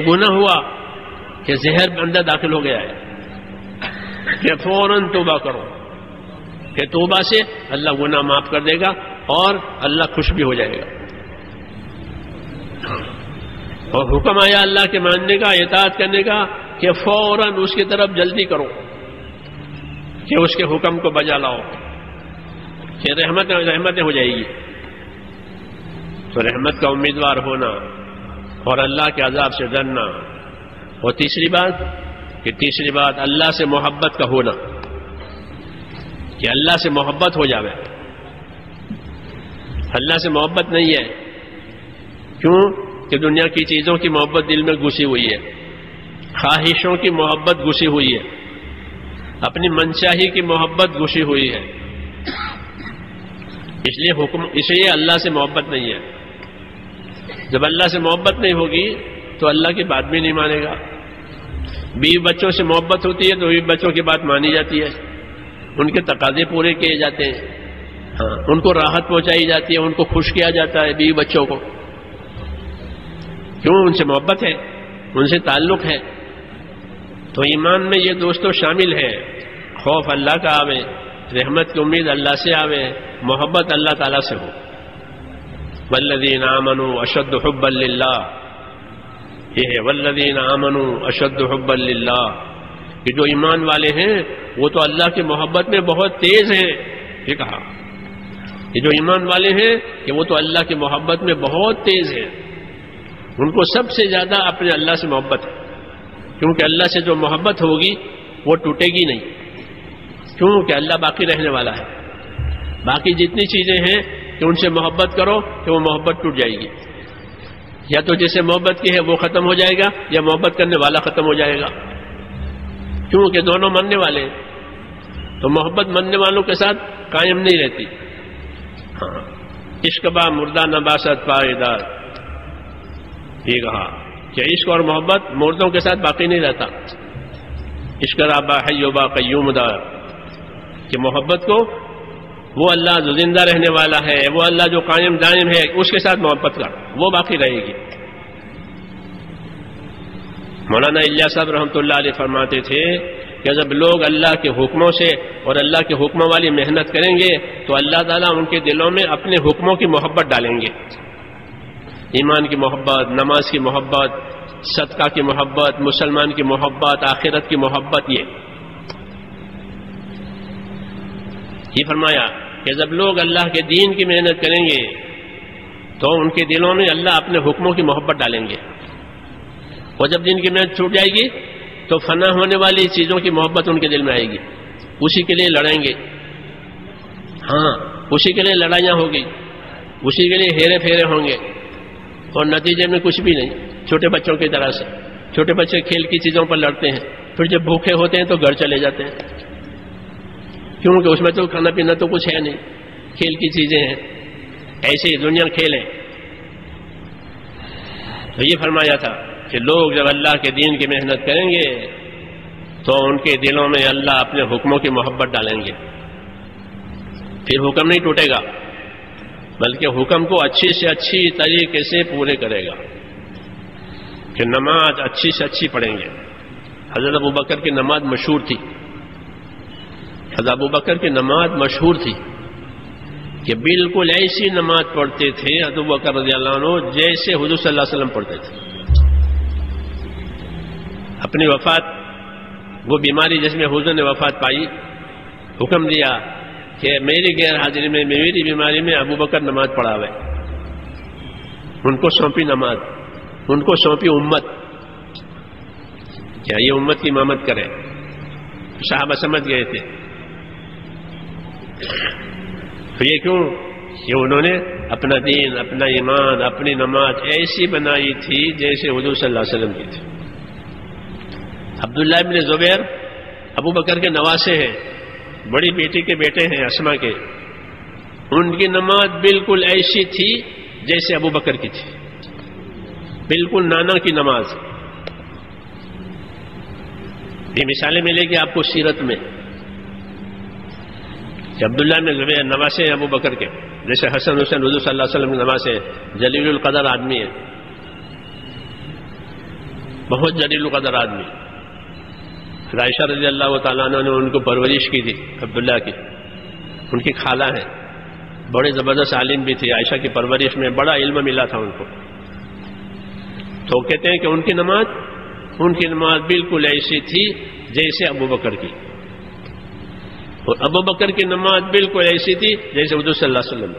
गुना हुआ कि जहर अंदर दाखिल हो गया है। कि फ़ौरन तोबा करो। कि तोबा से अल्लाह गुना माफ़ कर देगा और अल्लाह खुश भी हो जाएगा। और हुक्म आया अल्लाह के मानने का एतात करने का कि फ़ौरन उसकी तरफ़ जल्दी करो। कि उसके हुक्म को बजा लाओ। कि रहमत, रहमतें हो जाएगी। तो रहमत का उम्मीदवार होना और अल्लाह के अजाब से डरना। और तीसरी बात कि तीसरी बात, अल्लाह से मोहब्बत का होना। कि अल्लाह से मोहब्बत हो जावे। अल्लाह से मोहब्बत नहीं है। क्यों? कि दुनिया की चीज़ों की मोहब्बत दिल में घुसी हुई है। ख्वाहिशों की मोहब्बत घुसी हुई है। अपनी मनचाही की मोहब्बत घुसी हुई है। इसलिए हुक्म इसलिए अल्लाह से मोहब्बत नहीं है। जब अल्लाह से मोहब्बत नहीं होगी तो अल्लाह की बात भी नहीं मानेगा। बीवी बच्चों से मोहब्बत होती है तो बीवी बच्चों की बात मानी जाती है। उनके तकाजे पूरे किए जाते हैं। हाँ उनको राहत पहुंचाई जाती है, उनको खुश किया जाता है बीवी बच्चों को। क्यों? उनसे मोहब्बत है, उनसे ताल्लुक है। तो ईमान में ये दोस्तों शामिल है। खौफ अल्लाह का आवे, रहमत की उम्मीद अल्लाह से आवे, मोहब्बत अल्लाह ताला से हो। वल्लदीन आमनु अशद हब्बल्ला ये है वल्लदीन आमनु अशद हब्बल्ला कि जो ईमान वाले हैं, वो तो अल्लाह की मोहब्बत में बहुत तेज हैं, ये कहा। ये जो ईमान वाले हैं, कि वो तो अल्लाह की मोहब्बत में बहुत तेज हैं। उनको सबसे ज़्यादा अपने अल्लाह से मोहब्बत है। क्योंकि अल्लाह से जो मोहब्बत होगी, वो टूटेगी नहीं। क्योंकि अल्लाह बाकी रहने वाला है। बाकी जितनी चीज़ें हैं कि उनसे मोहब्बत करो कि वो मोहब्बत टूट जाएगी। या तो जिसे मोहब्बत की है, वो खत्म हो जाएगा, या मोहब्बत करने वाला खत्म हो जाएगा। क्योंकि दोनों मरने वाले हैं। तो मोहब्बत मरने वालों के साथ कायम नहीं रहती। हाँ। इश्कबा मुर्दा नबासत पाएदार ये कहा कि इश्क और मोहब्बत मुर्दों के साथ बाकी नहीं रहता। इश्क राबा हयोबा कयूमदार कि मोहब्बत को वो अल्लाह जो ज़िंदा रहने वाला है, वो अल्लाह जो कायम दायम है, उसके साथ मोहब्बत कर, वो बाकी रहेगी। मौलाना इलिया साहब रहमत फरमाते थे कि जब लोग अल्लाह के हुक्मों से और अल्लाह के हुक्मों वाली मेहनत करेंगे तो अल्लाह ताला उनके दिलों में अपने हुक्मों की मोहब्बत डालेंगे। ईमान की मोहब्बत, नमाज़ की मोहब्बत, सदका की मोहब्बत, मुसलमान की मोहब्बत, आखिरत की मोहब्बत, ये। ये फरमाया कि जब लोग अल्लाह के दीन की मेहनत करेंगे तो उनके दिलों में अल्लाह अपने हुक्मों की मोहब्बत डालेंगे। और जब दिन की मेहनत छूट जाएगी तो फना होने वाली चीज़ों की मोहब्बत उनके दिल में आएगी। उसी के लिए लड़ेंगे। हाँ उसी के लिए लड़ाइयाँ होगी। उसी के लिए हेरे फेरे होंगे। और नतीजे में कुछ भी नहीं। छोटे बच्चों की तरह से। छोटे बच्चे खेल की चीज़ों पर लड़ते हैं। फिर जब भूखे होते हैं तो घर चले जाते हैं। क्योंकि उसमें तो खाना पीना तो कुछ है नहीं। खेल की चीज़ें हैं। ऐसे ही दुनिया खेल है। तो ये फरमाया था कि लोग जब अल्लाह के दीन की मेहनत करेंगे तो उनके दिलों में अल्लाह अपने हुक्मों की मोहब्बत डालेंगे। फिर हुक्म नहीं टूटेगा, बल्कि हुक्म को अच्छी से अच्छी तरीके से पूरे करेगा। कि नमाज़ अच्छी से अच्छी पढ़ेंगे। हज़रत अबू बकर की नमाज़ मशहूर थी। हज़रत अबू बकर की नमाज़ मशहूर थी कि बिल्कुल ऐसी नमाज़ पढ़ते थे अबू बकर जैसे हजूर सल्लल्लाहु अलैहि वसल्लम पढ़ते थे। अपनी वफात, वो बीमारी जिसमें हुजूर ने वफात पाई, हुक्म दिया कि मेरी गैर हाजिरी में, मेरी बीमारी में अबू बकर नमाज़ पढ़ावे। उनको सौंपी नमाज़, उनको सौंपी उम्मत क्या ये उम्मत की इमामत करे। साहब समझ गए थे। तो ये क्यों? कि उन्होंने अपना दीन, अपना ईमान, अपनी नमाज़ ऐसी बनाई थी जैसे हजूर सल्लल्लाहु की थी। अब्दुल्ला इब्न जुबैर अबू बकर के नवासे हैं, बड़ी बेटी के बेटे हैं, असमा के। उनकी नमाज़ बिल्कुल ऐसी थी जैसे अबू बकर की थी। बिल्कुल नाना की नमाज़। ये मिसालें मिलेगी आपको सीरत में। अब्दुल्ला में जुबैर नवासे हैं अबू बकर के। जैसे हसन हुसैन अलैहि वसल्लम के नवासे जलील कदर आदमी है। बहुत जलील कदर आदमी। रायशा रज़ी अल्लाह तला ने उनको परवरिश की थी अब्दुल्ला की। उनकी खाला है। बड़े ज़बरदस्त आलिम भी थे। आयशा की परवरिश में बड़ा इल्म मिला था उनको। तो कहते हैं कि उनकी नमाज़ उनकी नमाज़ बिल्कुल ऐसी थी जैसे अबू बकर की। और अबू बकर की नमाज़ बिल्कुल ऐसी थी जैसे उदू सल्लम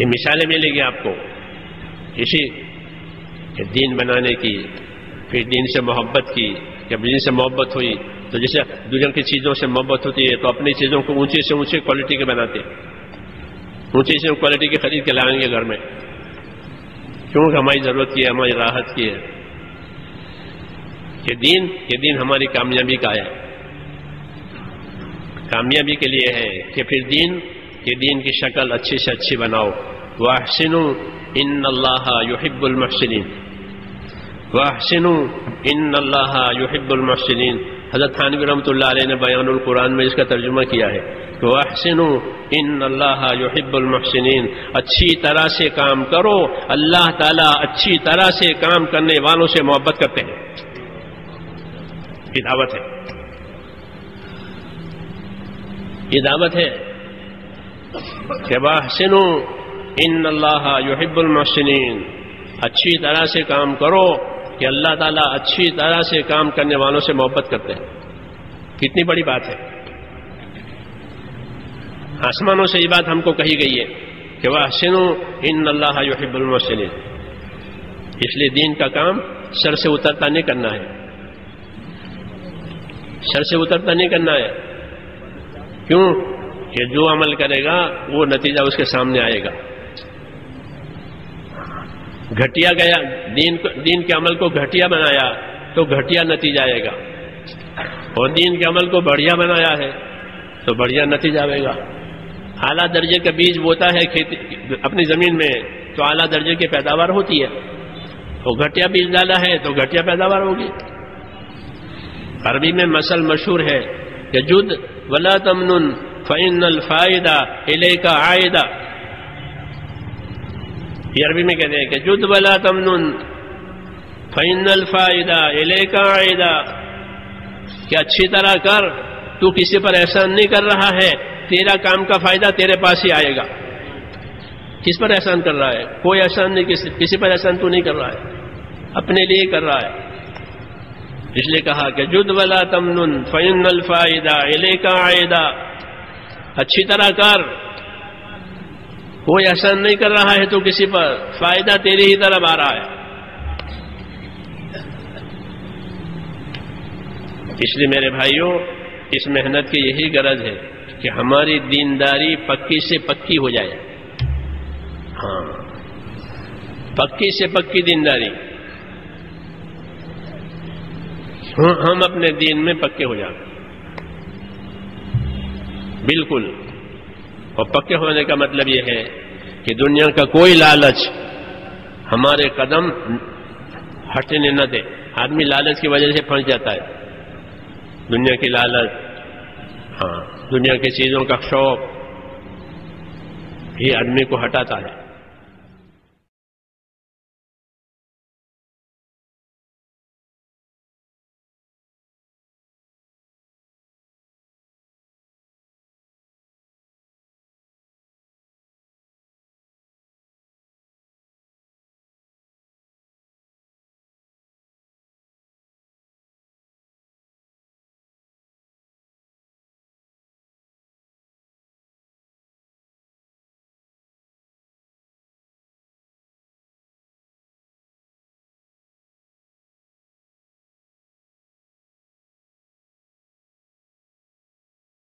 ये मिसालें मिलेगी आपको। इसी दीन बनाने की, फिर दीन से मोहब्बत की, जब दीन से मोहब्बत हुई तो जैसे दुनिया की चीज़ों से मोहब्बत होती है तो अपनी चीज़ों को ऊँची से ऊँची क्वालिटी के बनाते ऊँची से क्वालिटी की खरीद के लाएँगे घर में। क्योंकि हमारी ज़रूरत की है, हमारी राहत की है। ये दीन ये दीन हमारी कामयाबी का है। कामयाबी के लिए है कि फिर दीन ये दीन की शक्ल अच्छी से अच्छी बनाओ। वाहसिनु इन अल्लाह युहिब्बुल महसिन वाहसिनु इन अल्लाह युहिब्बुल महसिन हज़रत थानवी रहमत ने बयानुल कुरान में इसका तर्जुमा किया है। वाहसिनु इन अल्लाह युहिब्बुल महसिन अच्छी तरह से काम करो, अल्लाह ताला अच्छी तरह से काम करने वालों से मोहब्बत करते हैं। ये दावत है। ये दावत है कि वाहसिनु इन अल्लाह युहिब्बुल मोहसिन अच्छी तरह से काम करो कि अल्लाह ताला अच्छी तरह से काम करने वालों से मोहब्बत करते हैं। कितनी बड़ी बात है। आसमानों से ये बात हमको कही गई है कि वह सिनो इन अल्लाह युहिब्बुल मोहसिन इसलिए दीन का काम सर से उतरता नहीं करना है। सर से उतरता नहीं करना है। क्यों? कि जो अमल करेगा, वो नतीजा उसके सामने आएगा। घटिया गया, दीन दीन के अमल को घटिया बनाया तो घटिया नतीजा आएगा। और दीन के अमल को बढ़िया बनाया है तो बढ़िया नतीजा आएगा। आला दर्जे का बीज बोता है खेती अपनी ज़मीन में तो आला दर्जे की पैदावार होती है। और घटिया बीज डाला है तो घटिया पैदावार होगी। अरबी में मसल मशहूर है कि जुद वला तमनुन फ़ैन फ़ायदा इले का आयदा। ये अरबी में कहते हैं कि जुद वला तमनुन फ़ैन फ़ायदा इले का आयदा। कि अच्छी तरह कर तू किसी पर एहसान नहीं कर रहा है तेरा काम का फ़ायदा तेरे पास ही आएगा। किस पर एहसान कर रहा है? कोई एहसान नहीं किसी, किसी पर एहसान तू नहीं कर रहा है। अपने लिए कर रहा है। इसलिए कहा कि जुद वला तमनुन फ़ैन फ़ायदा इले का आयदा। अच्छी तरह कर। कोई एहसान नहीं कर रहा है तो किसी पर। फ़ायदा तेरी ही तरफ़ आ रहा है। इसलिए मेरे भाइयों, इस मेहनत की यही गरज है कि हमारी दीनदारी पक्की से पक्की हो जाए। हाँ। पक्की से पक्की दीनदारी। हम अपने दीन में पक्के हो जाए बिल्कुल। और पक्के होने का मतलब यह है कि दुनिया का कोई लालच हमारे कदम हटने न दे। आदमी लालच की वजह से फंस जाता है। दुनिया की लालच हाँ दुनिया की चीज़ों का शौक, ये आदमी को हटाता है।